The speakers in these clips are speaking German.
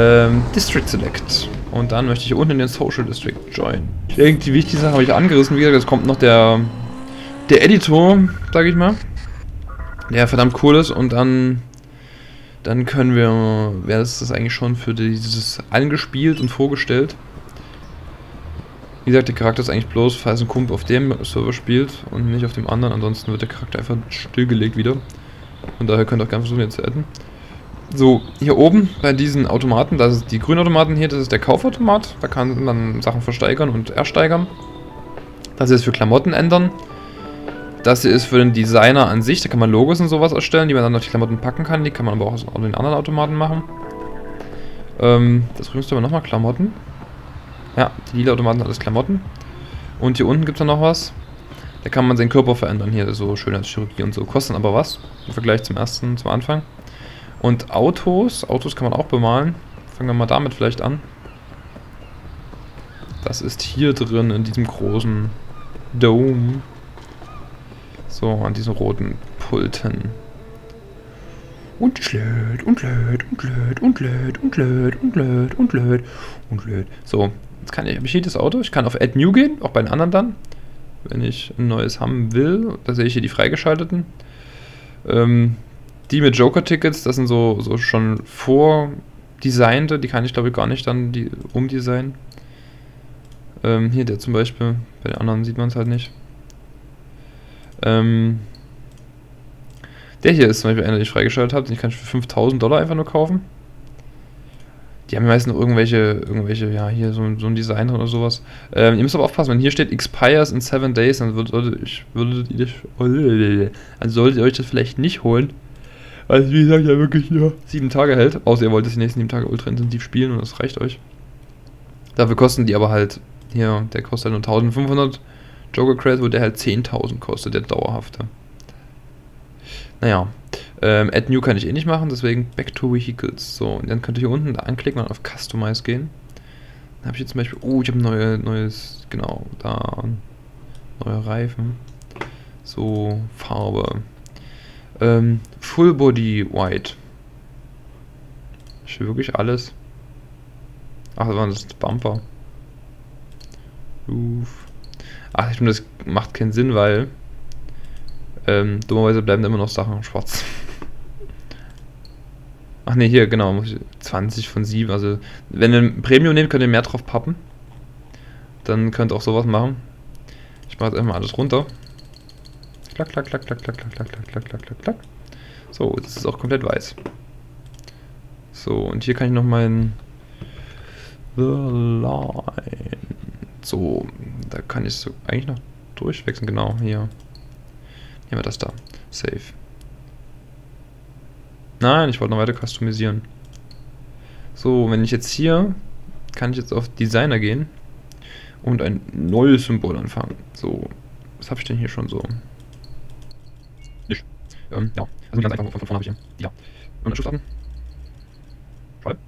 Ähm, District Select. Und dann möchte ich unten in den Social District join. Die wichtigste Sache habe ich angerissen. Wie gesagt, jetzt kommt noch der, der Editor, sage ich mal. Der verdammt cool ist. Und dann, dann können wir, wäre das, das eigentlich schon für dieses angespielt und vorgestellt. Wie gesagt, der Charakter ist eigentlich bloß, falls ein Kumpel auf dem Server spielt und nicht auf dem anderen. Ansonsten wird der Charakter einfach stillgelegt wieder. Und daher könnt ihr auch gerne versuchen, jetzt zu adden. So, hier oben bei diesen Automaten, das ist die grünen Automaten hier, das ist der Kaufautomat. Da kann man Sachen versteigern und ersteigern. Das hier ist für Klamotten ändern. Das hier ist für den Designer an sich, da kann man Logos und sowas erstellen, die man dann auf die Klamotten packen kann. Die kann man aber auch aus den anderen Automaten machen. Ähm, das bringst du aber nochmal Klamotten. Ja, die lila Automaten alles Klamotten. Und hier unten gibt es dann noch was. Da kann man seinen Körper verändern. Hier so Schönheitschirurgie und so. Kosten aber was. Im Vergleich zum ersten, zum Anfang. Und Autos, Autos kann man auch bemalen. Fangen wir mal damit vielleicht an. Das ist hier drin in diesem großen Dome. So, an diesen roten Pulten. Und lädt, und lädt, und lädt, und lädt, und lädt, und lädt, und lädt, und lädt. So, jetzt kann ich, habe ich jedes Auto. Ich kann auf Add New gehen, auch bei den anderen dann. Wenn ich ein neues haben will. Da sehe ich hier die freigeschalteten. Ähm, die mit Joker-Tickets, das sind so, so schon vordesignte, die kann ich glaube ich gar nicht dann die umdesignen. Ähm, hier der zum Beispiel, bei den anderen sieht man es halt nicht. Ähm, der hier ist zum Beispiel einer, den ich freigeschaltet habe, den kann ich für 5000 Dollar einfach nur kaufen. Die haben meistens irgendwelche, irgendwelche, ja, hier so, so ein Design drin oder sowas. Ähm, ihr müsst aber aufpassen, wenn hier steht expires in 7 days, dann würdet, ich, würdet ihr also solltet ihr euch das vielleicht nicht holen. Also wie gesagt, ja wirklich nur sieben Tage hält. Außer ihr wollt es die nächsten sieben Tage ultra intensiv spielen und das reicht euch. Dafür kosten die aber halt, hier, der kostet halt nur 1500 Joker Credits, wo der halt 10.000 kostet, der dauerhafte. Naja, ähm, Add New kann ich eh nicht machen, deswegen Back to Vehicles. So, und dann könnt ihr hier unten da anklicken und auf Customize gehen. Dann habe ich jetzt zum Beispiel, oh, ich habe neue, neues, genau, da, neue Reifen. So, Farbe. Ähm, Full Body White. Ist wirklich alles. Ach, das war das Bumper. Uff. Ach, ich finde, das macht keinen Sinn, weil ähm, dummerweise bleiben da immer noch Sachen schwarz. Ach ne, hier, genau, muss ich 20 von 7. Also, wenn ihr ein Premium nehmt, könnt ihr mehr drauf pappen. Dann könnt ihr auch sowas machen. Ich mache jetzt einfach alles runter. Klack, klack, klack, klack, klack, klack, klack, klack, klack, klack, klack, klack. So, das ist auch komplett weiß. So, und hier kann ich noch meinen The Line. So, da kann ich so eigentlich noch durchwechseln. Genau, hier. Hier wir das da. Save. Nein, ich wollte noch weiter customisieren. So, wenn ich jetzt hier, kann ich jetzt auf Designer gehen und ein neues Symbol anfangen. So, was habe ich denn hier schon so? Ähm, ja, also ganz einfach, von, von vorne habe ich hier. Ja. Und Schussdaten. Schade.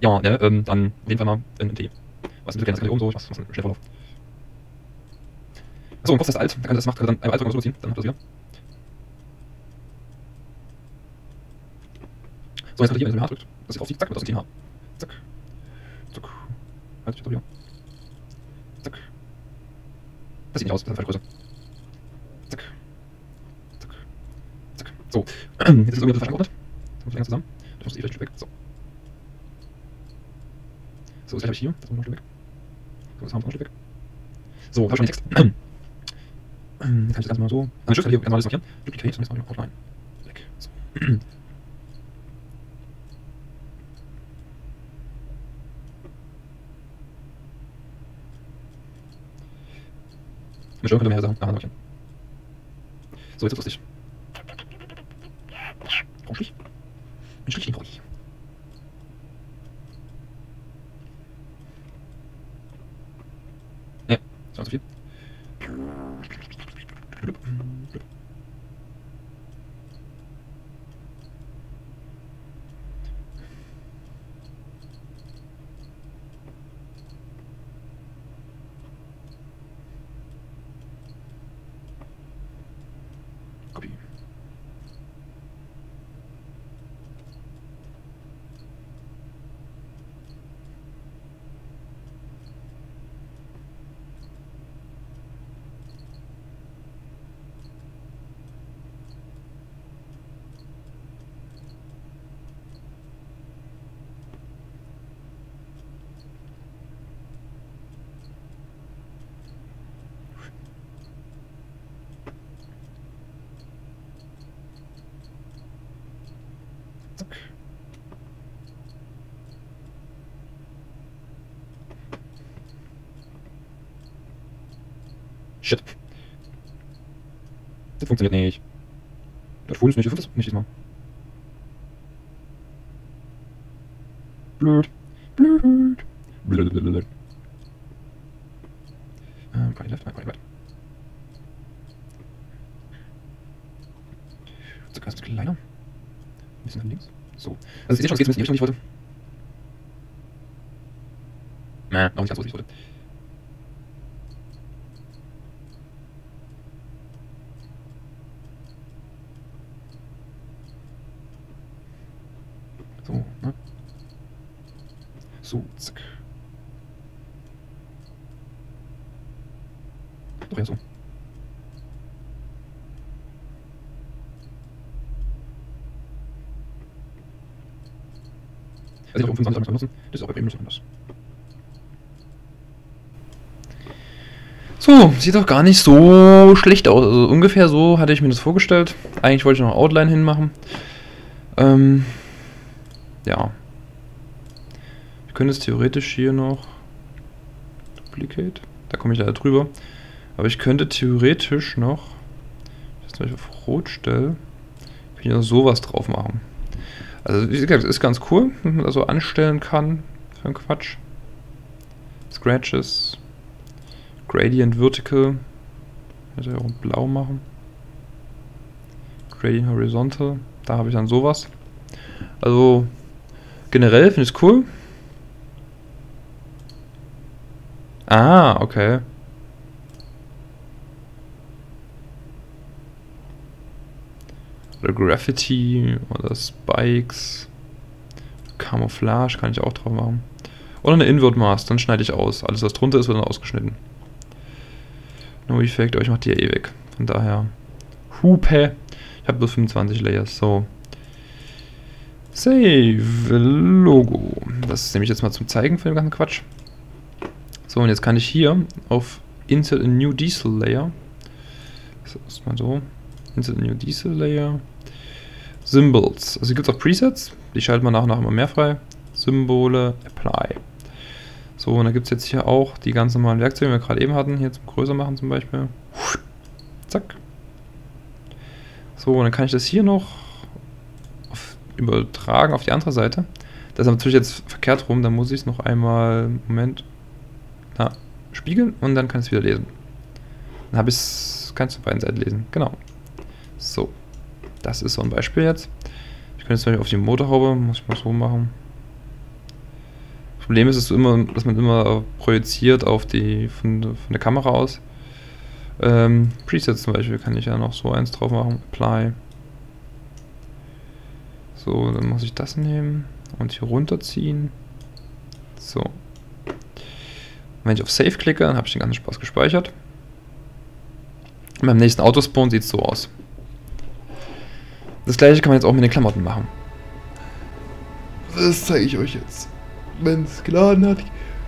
Ja, ne, ähm, dann auf jeden Fall mal in T. Was ist denn das kann ich oben so, ich mach's, mach's einen Schnellverlauf. Achso, ein Post ist alt, da kann das macht, dann einmal alt ziehen, dann macht das wieder. So, jetzt hat er hier, wenn ihr H drückt, dass ihr drauf zieht, zack, mit aus dem H. Zack. Zack. Halt, ich hier. Zack. Das sieht nicht aus, das ist eine falsche Größe. So, jetzt ist irgendwie falsch angeordnet. Das muss länger zusammen. Das muss eh Stück weg. So. So, ist gleich habe ich hier. Das muss noch ein Stück weg. So, das haben wir noch ein Stück weg. So, habe ich schon den Text. Jetzt kann ich das Ganze mal so. An Stück hier erstmal alles markieren. Duplicate und jetzt mal die Outline. Weg. So. Eine Störung könnte man her sagen. Ah, markieren. So, jetzt ist lustig. Je suis. crise des bruits. Ouais, c'est Shit. Das funktioniert nicht. Das funktioniert nicht, das nicht diesmal. Blöd. Blöd. Blöd. Blöd. Ähm, kann ich left? Kann ich right. Ganz kleiner. Ein bisschen nach links. So. Also, ich sehe schon, es geht ein bisschen in die Richtung, die ich wollte. Mäh, auch nicht ganz so, wie ich wollte. So, ne? So, zack. Doch ja so. Also ich habe 25 benutzen, das ist auch bei Bremen anders. So, sieht doch gar nicht so schlecht aus. Also ungefähr so hatte ich mir das vorgestellt. Eigentlich wollte ich noch Outline hinmachen. Ähm, ja. Wir können jetzt theoretisch hier noch Duplicate. Da komme ich leider drüber. Aber ich könnte theoretisch noch, das zum Beispiel auf Rot stelle, kann ich noch sowas drauf machen. Also wie gesagt, ist ganz cool, wenn man das so anstellen kann. Für einen Quatsch. Scratches. Gradient Vertical. Hätte ich auch blau machen. Gradient Horizontal. Da habe ich dann sowas. Also generell finde ich es cool. Ah, okay. Oder Graffiti oder Spikes. Camouflage kann ich auch drauf machen. Oder eine Invert Mask, dann schneide ich aus. Alles was drunter ist, wird dann ausgeschnitten. No Effect, aber ich mache die ja eh weg. Von daher. Hupe. Ich habe bloß 25 Layers, so. Save Logo. Das nehme ich jetzt mal zum Zeigen für den ganzen Quatsch. So, und jetzt kann ich hier auf Insert a New Diesel Layer. Das ist mal so. Insert a New Diesel Layer. Symbols. Also hier gibt es auch Presets. Die schalten wir nach und nach immer mehr frei. Symbole, Apply. So, und da gibt es jetzt hier auch die ganz normalen Werkzeuge, die wir gerade eben hatten. Hier zum größer machen zum Beispiel. Zack. So, und dann kann ich das hier noch auf, übertragen auf die andere Seite. Das ist natürlich jetzt verkehrt rum, dann muss ich es noch einmal, Moment, na, spiegeln und dann kann ich es wieder lesen. Dann habe ich es, kannst du beiden Seiten lesen, genau. So, das ist so ein Beispiel jetzt. Ich könnte jetzt zum Beispiel auf die Motorhaube, muss ich mal so machen. Problem ist, dass, immer, dass man immer projiziert auf die von, von der Kamera aus. Ähm, Presets zum Beispiel kann ich ja noch so eins drauf machen. Apply. So, dann muss ich das nehmen und hier runterziehen. So. Wenn ich auf Save klicke, dann habe ich den ganzen Spaß gespeichert. Und beim nächsten Autospawn sieht es so aus. Das gleiche kann man jetzt auch mit den Klamotten machen. Das zeige ich euch jetzt. Wenn es geladen hat,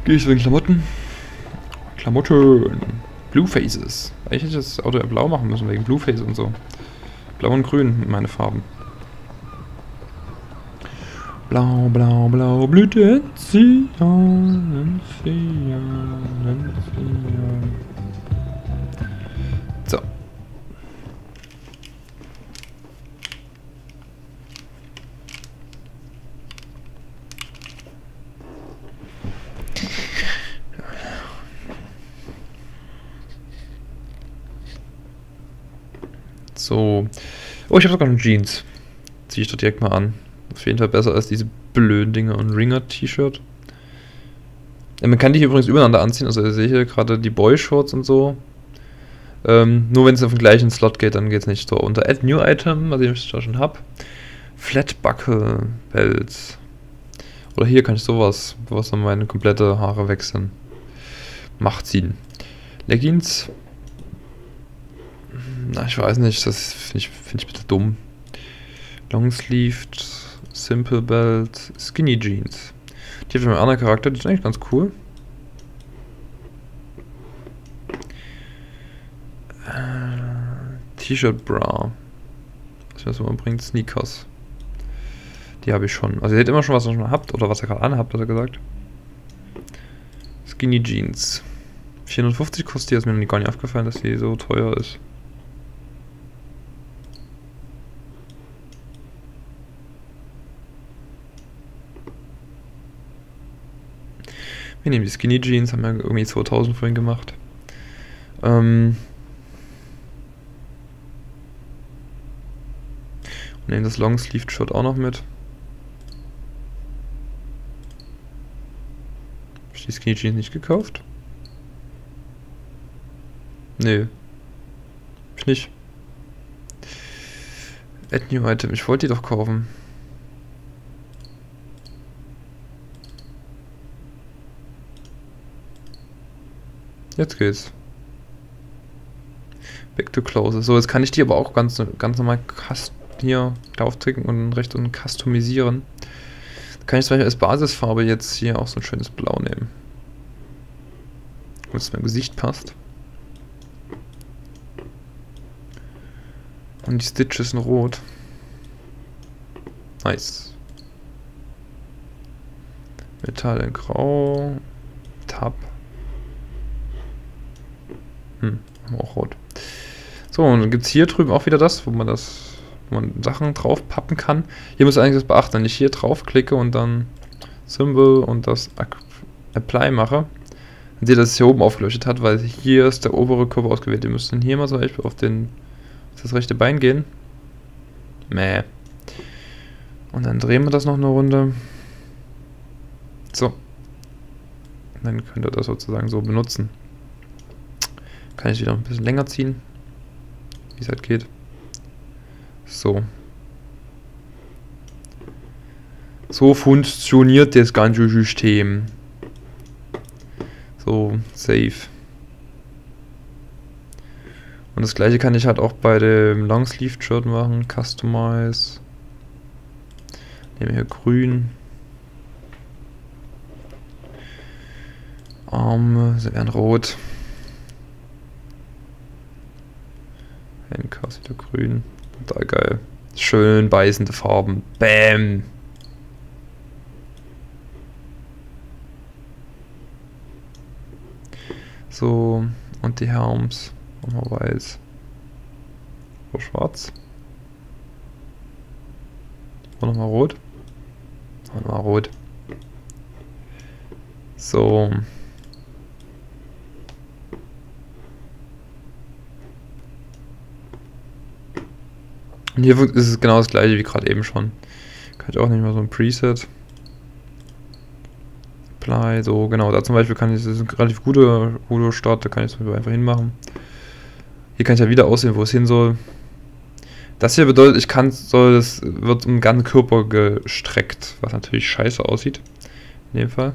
gehe ich zu den Klamotten. Klamotten. Blue Faces. Eigentlich hätte ich das Auto ja blau machen müssen, wegen Blue Face und so. Blau und grün, meine Farben. Blau, blau, blau, Blüte ziehen, ziehen, ziehen. So. Oh, ich habe sogar noch Jeans. Ziehe ich doch direkt mal an. Auf jeden Fall besser als diese blöden Dinger und Ringer-T-Shirt. Ja, man kann die hier übrigens übereinander anziehen. Also ich sehe hier gerade die Boy-Shorts und so. Ähm, nur wenn es auf den gleichen Slot geht, dann geht es nicht so. Unter Add New Item, was ich da schon habe. Flat Buckle Belts. Oder hier kann ich sowas, was dann meine komplette Haare wechseln. Macht ziehen. Leggings. Na, ich weiß nicht, das finde ich, find ich bitte dumm. Longsleeved, Simple Belt, Skinny Jeans. Die haben einen anderen Charakter, die sind eigentlich ganz cool. Äh, T-Shirt Bra. Was das man bringt, Sneakers. Die habe ich schon. Also ihr seht immer schon, was ihr schon habt oder was ihr gerade anhabt, hat er gesagt. Skinny Jeans. 450 kostet die, ist mir noch gar nicht aufgefallen, dass die so teuer ist. Wir nehmen die Skinny Jeans, haben wir irgendwie 2000 vorhin gemacht. Ähm und nehmen das Longsleeve Shirt auch noch mit. Hab ich die Skinny Jeans nicht gekauft? Nö. Hab ich nicht. Add New Item, ich wollte die doch kaufen. Jetzt geht's. Back to close. So, jetzt kann ich die aber auch ganz, ganz normal hier draufdrücken und rechts unten customisieren. Da kann ich zum Beispiel als Basisfarbe jetzt hier auch so ein schönes Blau nehmen. Damit es mein Gesicht passt. Und die Stitches in Rot. Nice. Metall in Grau. Tab. Hm, auch rot. So, und dann gibt es hier drüben auch wieder das, wo man das, wo man Sachen drauf pappen kann. Hier muss eigentlich das beachten, wenn ich hier draufklicke und dann Symbol und das Apply mache, dann seht ihr, dass es hier oben aufgeleuchtet hat, weil hier ist der obere Körper ausgewählt. Ihr müsst dann hier mal zum Beispiel auf, den, auf das rechte Bein gehen. Mäh. Und dann drehen wir das noch eine Runde. So. Dann könnt ihr das sozusagen so benutzen. Kann ich wieder ein bisschen länger ziehen. Wie es halt geht. So. So funktioniert das ganze System. So, safe. Und das gleiche kann ich halt auch bei dem Longsleeve Shirt machen. Customize. Nehmen wir hier grün. Arme, sie werden rot. Handcuffs wieder grün. Da geil. Schön beißende Farben. Bäm. So, und die Helms. Wir weiß. Oder schwarz. Oder nochmal rot. Nochmal rot. So. Hier ist es genau das gleiche wie gerade eben schon. Kann ich auch nicht mal so ein Preset. Apply, so genau. Da zum Beispiel kann ich, das ist ein relativ guter, guter Start, da kann ich es einfach hinmachen. Hier kann ich ja wieder aussehen, wo es hin soll. Das hier bedeutet, ich kann, soll, das wird den ganzen Körper gestreckt, was natürlich scheiße aussieht. In dem Fall.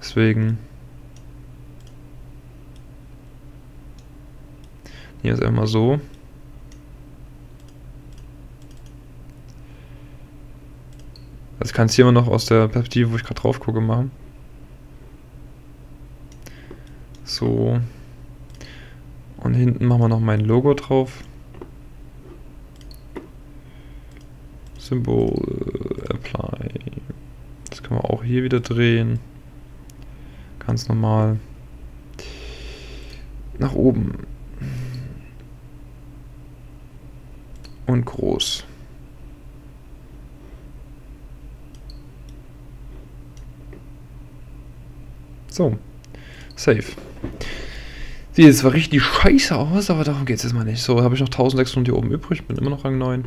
Deswegen. Hier ist immer so. Kann es hier immer noch aus der Perspektive, wo ich gerade drauf gucke, machen. So. Und hinten machen wir noch mein Logo drauf. Symbol, Apply. Das können wir auch hier wieder drehen. Ganz normal. Nach oben. Und groß. So. Safe. Sieht jetzt zwar richtig scheiße aus, aber darum geht es jetzt mal nicht. So, habe ich noch 1600 hier oben übrig, bin immer noch Rang 9.